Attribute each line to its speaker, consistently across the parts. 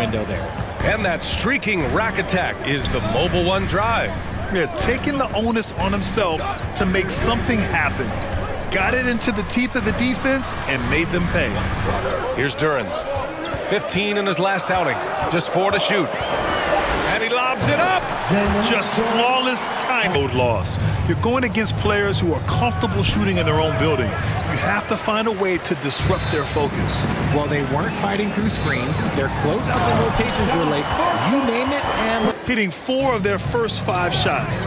Speaker 1: window there.
Speaker 2: And that streaking rack attack is the Mobil One drive.
Speaker 3: Yeah, taking the onus on himself to make something happen. Got it into the teeth of the defense and made them pay.
Speaker 2: Here's Durans. 15 in his last outing. Just four to shoot. And he lobs it up.
Speaker 3: Just flawless time mode loss. You're going against players who are comfortable shooting in their own building. You have to find a way to disrupt their focus.
Speaker 1: Well, they weren't fighting through screens. Their closeouts and rotations were late. You name it, and
Speaker 3: hitting four of their first five shots.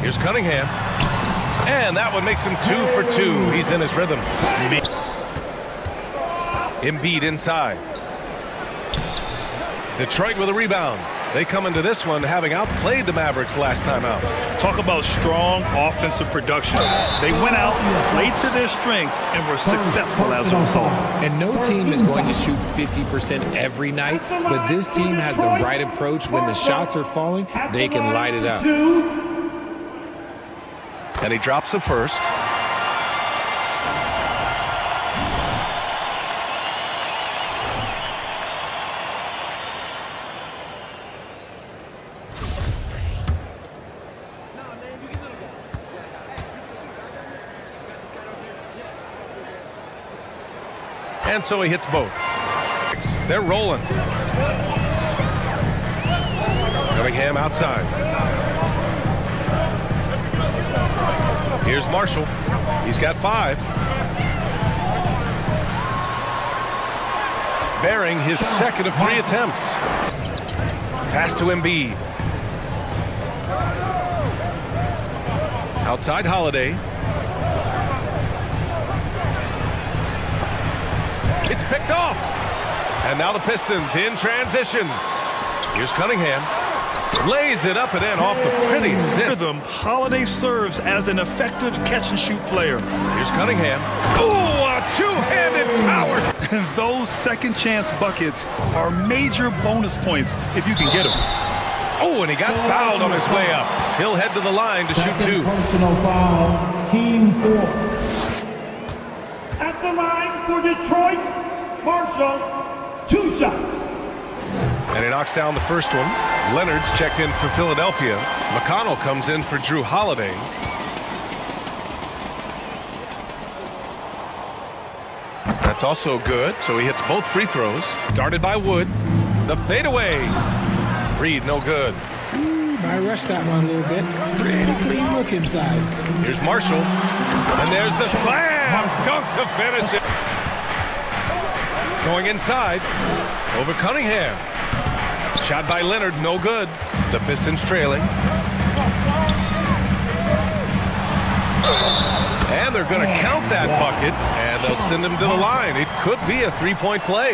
Speaker 2: Here's Cunningham. And that one makes him two for two. He's in his rhythm. Embiid inside. Detroit with a rebound. They come into this one having outplayed the Mavericks last time out.
Speaker 3: Talk about strong offensive production. They went out, and played to their strengths, and were successful as a result.
Speaker 1: And no team is going to shoot 50% every night, but this team has the right approach. When the shots are falling, they can light it up.
Speaker 2: And he drops the first. And so he hits both. They're rolling. Cunningham outside. Here's Marshall. He's got five. Bearing his second of three attempts. Pass to Embiid. Outside Holiday. It's picked off. And now the Pistons in transition. Here's Cunningham. Lays it up and in off the prettiest zip.
Speaker 3: Rhythm, Holiday serves as an effective catch-and-shoot player.
Speaker 2: Here's Cunningham. Ooh, a two-handed power.
Speaker 3: And those second-chance buckets are major bonus points if you can get them.
Speaker 2: Oh, and he got fouled on his way up. He'll head to the line to shoot two.
Speaker 4: Personal foul, team four. At the line for Detroit, Marshall, two shots.
Speaker 2: And he knocks down the first one. Leonard's checked in for Philadelphia. McConnell comes in for Jrue Holiday. That's also good, so he hits both free throws. Guarded by Wood. The fadeaway. Reed, no good.
Speaker 1: Ooh, I rushed that one a little bit. Pretty clean look inside.
Speaker 2: Here's Marshall. And there's the slam. Dunk to finish it. Going inside. Over Cunningham. Shot by Leonard, no good. The Pistons trailing. And they're going to count that bucket, and they'll send him to the line. It could be a three-point play.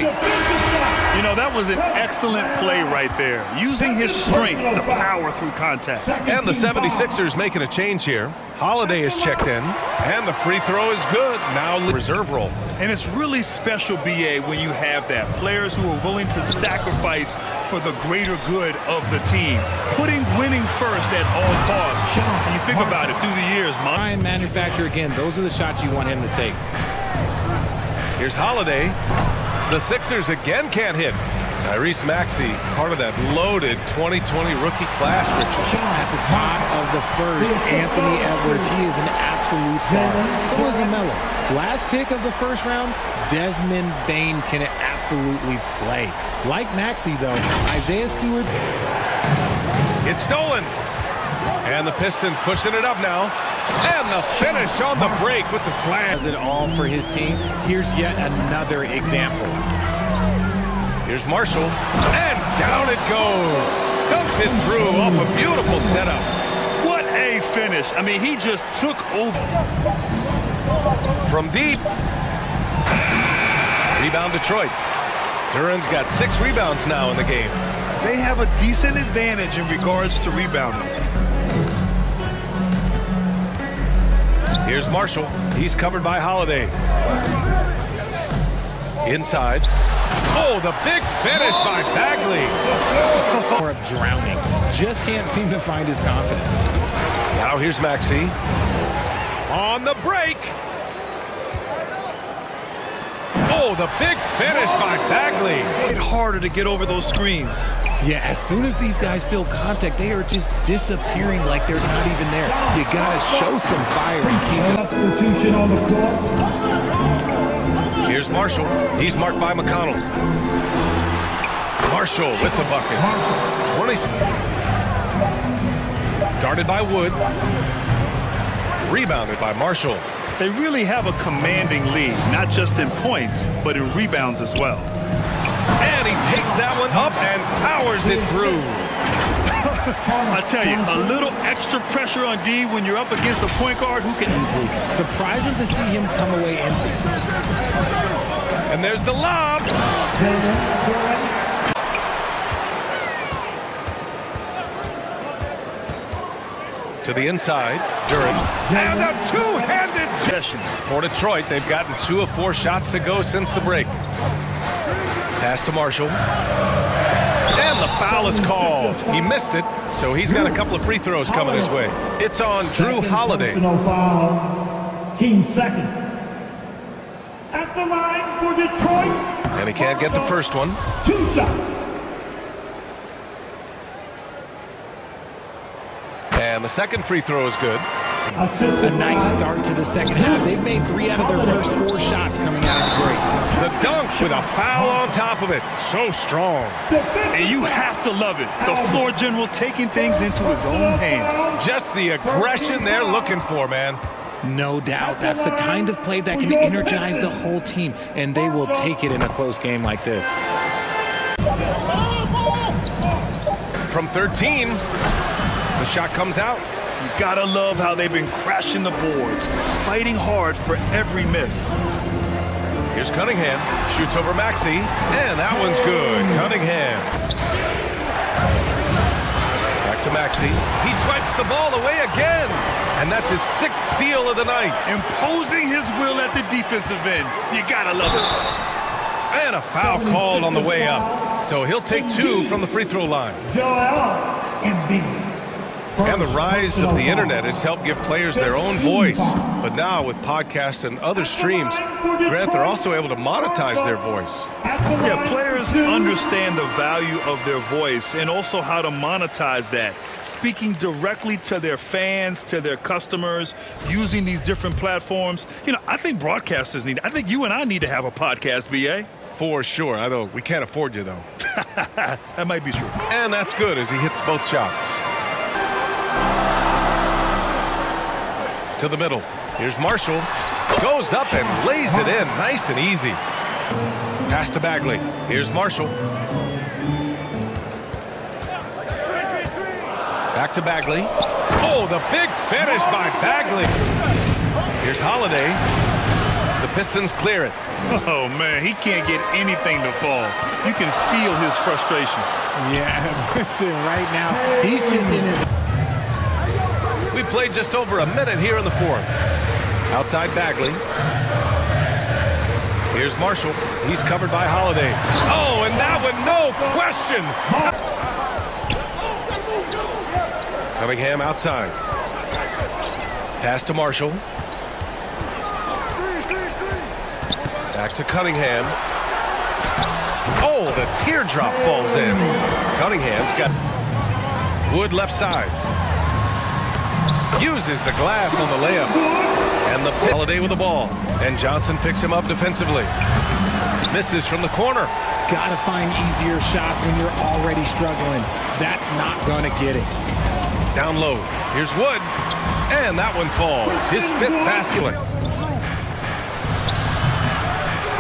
Speaker 3: You know, that was an excellent play right there. Using his strength to power through contact.
Speaker 2: And the 76ers making a change here. Holiday is checked in, and the free throw is good. Now reserve roll.
Speaker 3: And it's really special, B.A., when you have that. Players who are willing to sacrifice for the greater good of the team. Putting winning first at all costs. And you think about it through the years.
Speaker 1: Ryan manufacture again. Those are the shots you want him to take.
Speaker 2: Here's Holiday. The Sixers again can't hit. Tyrese Maxey, part of that loaded 2020 rookie class, Richard.
Speaker 1: At the top of the first, Anthony Edwards, he is an absolute star. So is LaMelo. Last pick of the first round, Desmond Bane can absolutely play. Like Maxey, though, Isaiah Stewart.
Speaker 2: It's stolen. And the Pistons pushing it up now. And the finish on the break with the slam.
Speaker 1: Does it all for his team. Here's yet another example.
Speaker 2: Here's Marshall. And down it goes. Dumped it through off a beautiful setup.
Speaker 3: What a finish. I mean, he just took over.
Speaker 2: From deep. Rebound Detroit. Duren's got six rebounds now in the game.
Speaker 3: They have a decent advantage in regards to rebounding.
Speaker 2: Here's Marshall. He's covered by Holiday. Inside. Oh, the big finish by Bagley.
Speaker 1: Or of drowning. Just can't seem to find his confidence.
Speaker 2: Now here's Maxey. On the break. Oh, the big finish by Bagley.
Speaker 3: It's harder to get over those screens.
Speaker 1: Yeah, as soon as these guys feel contact, they are just disappearing like they're not even there. You got to show some fire and keep.
Speaker 4: Substitution on the court.
Speaker 2: Here's Marshall. He's marked by McConnell. Marshall with the bucket. 20. Guarded by Wood. Rebounded by Marshall.
Speaker 3: They really have a commanding lead, not just in points, but in rebounds as well.
Speaker 2: And he takes that one up and powers it through.
Speaker 3: I tell you, a little extra pressure on D when you're up against a point guard who can
Speaker 1: easily. Surprising to see him come away empty.
Speaker 2: And there's the lob. To the inside, Duren. And a two-handed
Speaker 3: possession.
Speaker 2: For Detroit, they've gotten two of four shots to go since the break. Pass to Marshall. And the foul is called. He missed it, so he's got a couple of free throws coming his way. It's on Jrue Holiday.
Speaker 4: Team second. At the line for Detroit.
Speaker 2: And he can't get the first one.
Speaker 4: Two shots.
Speaker 2: And the second free throw is good.
Speaker 1: A nice start to the second half. They've made three out of their first four shots coming out of break.
Speaker 2: The dunk with a foul on top of it. So strong.
Speaker 3: And you have to love it. The floor general taking things into his own hands.
Speaker 2: Just the aggression they're looking for, man.
Speaker 1: No doubt. That's the kind of play that can energize the whole team, and they will take it in a close game like this.
Speaker 2: From 13, the shot comes out.
Speaker 3: You gotta love how they've been crashing the boards, fighting hard for every miss.
Speaker 2: Here's Cunningham, shoots over Maxey, and that one's good. Cunningham. Back to Maxey. He swipes the ball away again, and that's his sixth steal of the night.
Speaker 3: Imposing his will at the defensive end. You gotta love it.
Speaker 2: And a foul called on the way up. So he'll take two from the free throw line.
Speaker 4: Joel Embiid.
Speaker 2: And the rise of the internet has helped give players their own voice. But now with podcasts and other streams, Grant, they're also able to monetize their voice.
Speaker 3: Yeah, players understand the value of their voice and also how to monetize that. Speaking directly to their fans, to their customers, using these different platforms. You know, I think broadcasters need, I think you and I need to have a podcast, BA.
Speaker 2: For sure. I know we can't afford you, though.
Speaker 3: that might be true.
Speaker 2: And that's good as he hits both shots. To the middle. Here's Marshall. Goes up and lays it in nice and easy. Pass to Bagley. Here's Marshall. Back to Bagley. Oh, the big finish by Bagley. Here's Holiday. The Pistons clear it.
Speaker 3: Oh, man, he can't get anything to fall. You can feel his frustration.
Speaker 1: Yeah, right now, he's just in his...
Speaker 2: We played just over a minute here in the fourth. Outside Bagley. Here's Marshall. He's covered by Holiday. Oh, and that one, no question. Cunningham outside. Pass to Marshall. Back to Cunningham. Oh, the teardrop falls in. Cunningham's got Wood left side uses the glass on the layup. And the Holiday with the ball. And Johnson picks him up defensively. Misses from the corner.
Speaker 1: Got to find easier shots when you're already struggling. That's not going to get it.
Speaker 2: Down low. Here's Wood. And that one falls. His fifth basket.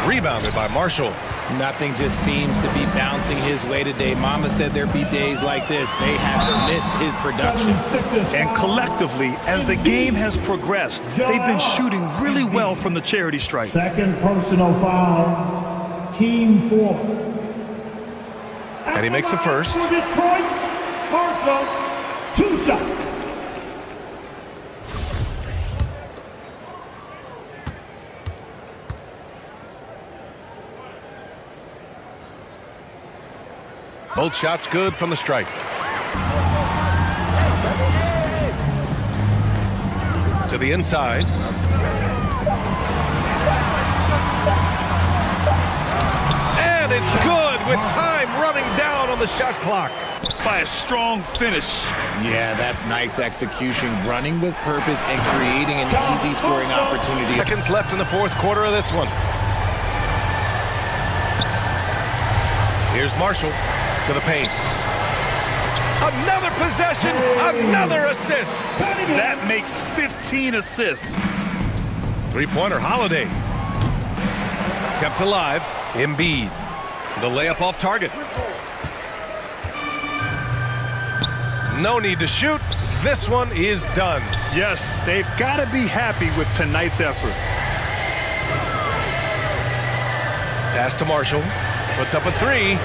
Speaker 2: Rebounded by Marshall.
Speaker 1: Nothing just seems to be bouncing his way today. Mama said there'd be days like this. They have missed his production.
Speaker 3: And collectively, as the game has progressed, they've been shooting really well from the charity stripe.
Speaker 4: Second personal foul. Team four.
Speaker 2: And he makes the first.
Speaker 4: Detroit, Marshall, two shots.
Speaker 2: Both shots good from the stripe. To the inside. And it's good with time running down on the shot clock.
Speaker 3: By a strong finish.
Speaker 1: Yeah, that's nice execution, running with purpose and creating an easy scoring opportunity.
Speaker 2: Seconds left in the fourth quarter of this one. Here's Marshall to the paint. Another possession, another assist.
Speaker 3: That makes 15 assists.
Speaker 2: Three-pointer Holiday. Kept alive. Embiid. The layup off target. No need to shoot. This one is done.
Speaker 3: Yes, they've got to be happy with tonight's effort.
Speaker 2: Pass to Marshall. Puts up a three.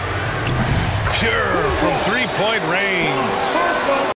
Speaker 2: From three-point range.